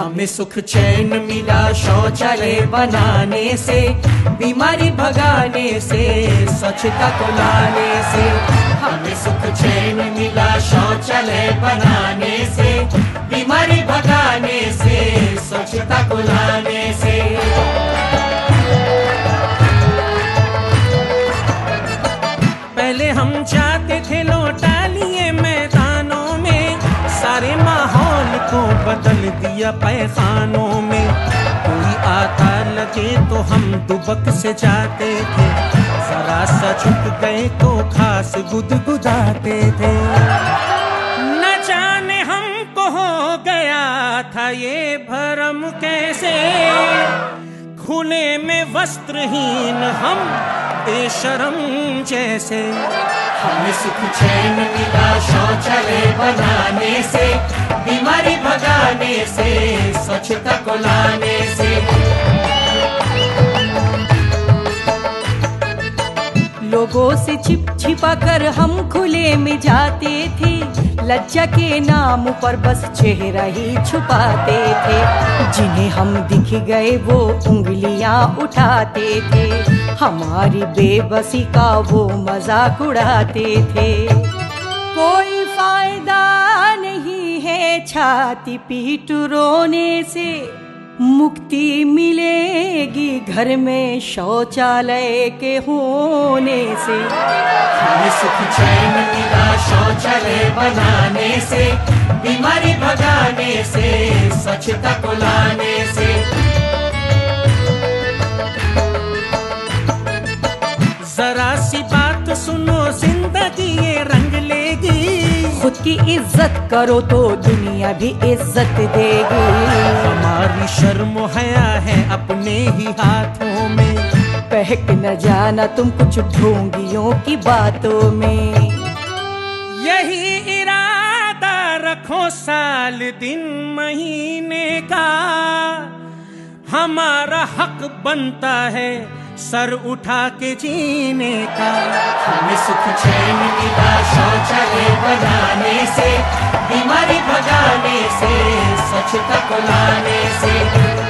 हमें सुख चैन मिला शौचालय बनाने से, बीमारी भगाने से, स्वच्छता को लाने से। हमें सुख चैन मिला शौचालय बनाने से, बीमारी भगाने से, स्वच्छता को लाने से। पहले हम चाहते को बदल दिया पैखानों में। कोई आता लगे तो हम दुबक से जाते थे। जरा सा झुक गए तो खास गुदगुदाते थे। न जाने हमको हो गया था ये भरम कैसे। खुले में वस्त्रहीन हम बेशरम जैसे। हमें सुख चैन मिला शौचालय बनाने से बीमारी भगाने से, स्वच्छता को लाने से। लोगों से छिप छिपा कर हम खुले में जाते थे। लज्जा के नाम पर बस चेहरा ही छुपाते थे। जिन्हें हम दिख गए वो उंगलियाँ उठाते थे। हमारी बेबसी का वो मज़ाक उड़ाते थे। कोई फ़ायदा है छाती पीट रोने से मुक्ति मिलेगी घर में शौचालय के होने से। सुख चैन मिला शौचालय बनाने से, बीमारी भगाने से, स्वच्छता को लाने से। जरा सी बात की इज़्ज़त करो तो दुनिया भी इज़्ज़त देगी। हमारी शर्म हया है अपने ही हाथों में। बहक न जाना तुम कुछ ढोंगियों की बातों में। यही इरादा रखो साल दिन महीने का। हमारा हक बनता है सर उठा के जीने का। हमें सुख चैन की शौचालय बनाने से, बीमारी भगाने से, स्वच्छता को लाने से।